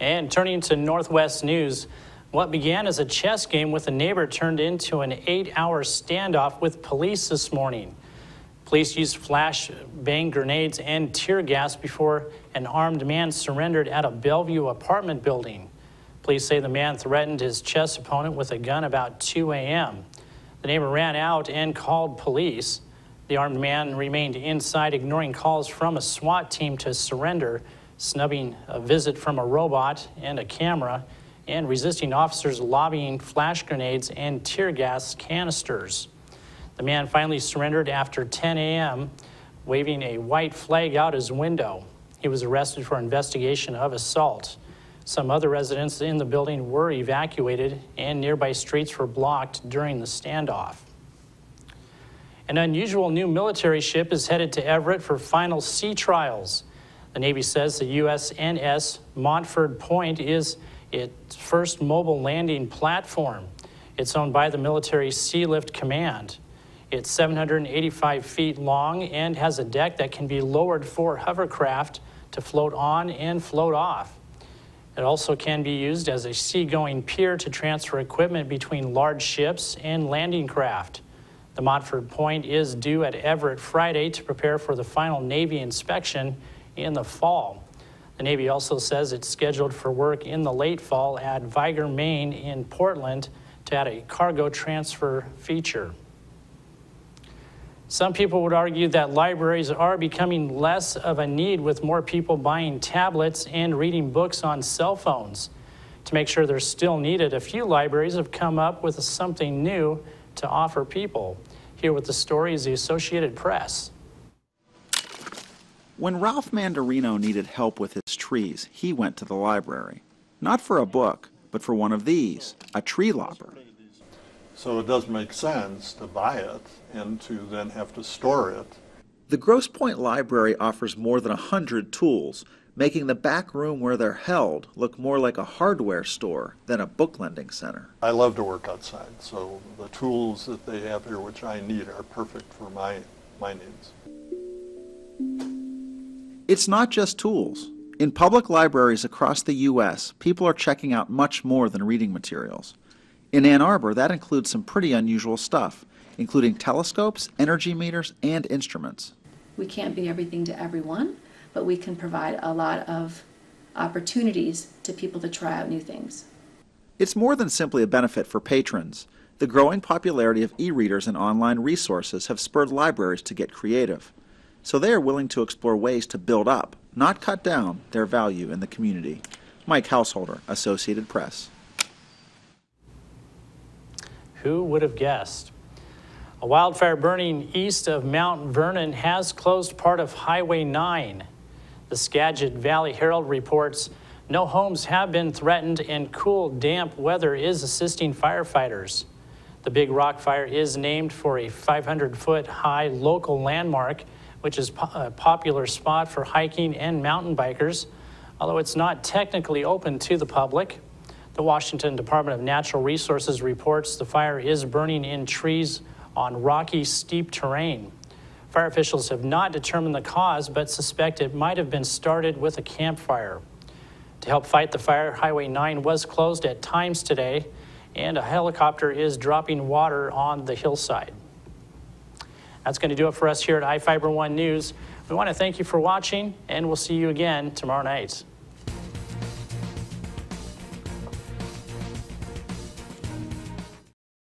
And turning to Northwest News, what began as a chess game with a neighbor turned into an eight hour standoff with police this morning. Police used flash bang grenades and tear gas before an armed man surrendered at a Bellevue apartment building. Police say the man threatened his chess opponent with a gun about 2 a.m. The neighbor ran out and called police. The armed man remained inside, ignoring calls from a SWAT team to surrender, snubbing a visit from a robot and a camera, and resisting officers lobbying flash grenades and tear gas canisters. The man finally surrendered after 10 a.m., waving a white flag out his window. He was arrested for investigation of assault. Some other residents in the building were evacuated, and nearby streets were blocked during the standoff. An unusual new military ship is headed to Everett for final sea trials. The Navy says the USNS Montford Point is its first mobile landing platform. It's owned by the Military Sealift Command. It's 785 feet long and has a deck that can be lowered for hovercraft to float on and float off. It also can be used as a seagoing pier to transfer equipment between large ships and landing craft. The Montford Point is due at Everett Friday to prepare for the final Navy inspection in the fall. The Navy also says it's scheduled for work in the late fall at Vigor Marine in Portland to add a cargo transfer feature. Some people would argue that libraries are becoming less of a need with more people buying tablets and reading books on cell phones. To make sure they're still needed, a few libraries have come up with something new to offer people. Here with the story is the Associated Press. When Ralph Mandarino needed help with his trees, he went to the library. Not for a book, but for one of these, a tree lopper. So it does make sense to buy it and to then have to store it. The Grosse Pointe Library offers more than a hundred tools, making the back room where they're held look more like a hardware store than a book lending center. I love to work outside, so the tools that they have here, which I need, are perfect for my, my needs. It's not just tools. In public libraries across the U.S., people are checking out much more than reading materials. In Ann Arbor, that includes some pretty unusual stuff, including telescopes, energy meters, and instruments. We can't be everything to everyone, but we can provide a lot of opportunities to people to try out new things. It's more than simply a benefit for patrons. The growing popularity of e-readers and online resources have spurred libraries to get creative. So they are willing to explore ways to build up, not cut down, their value in the community. Mike Householder, Associated Press. Who would have guessed? A wildfire burning east of Mount Vernon has closed part of Highway 9. The Skagit Valley Herald reports no homes have been threatened and cool, damp weather is assisting firefighters. The Big Rock Fire is named for a 500 foot high local landmark, which is a popular spot for hiking and mountain bikers, although it's not technically open to the public. The Washington Department of Natural Resources reports the fire is burning in trees on rocky, steep terrain. Fire officials have not determined the cause, but suspect it might have been started with a campfire. To help fight the fire, Highway 9 was closed at times today, and a helicopter is dropping water on the hillside. That's going to do it for us here at iFiber One News. We want to thank you for watching, and we'll see you again tomorrow night.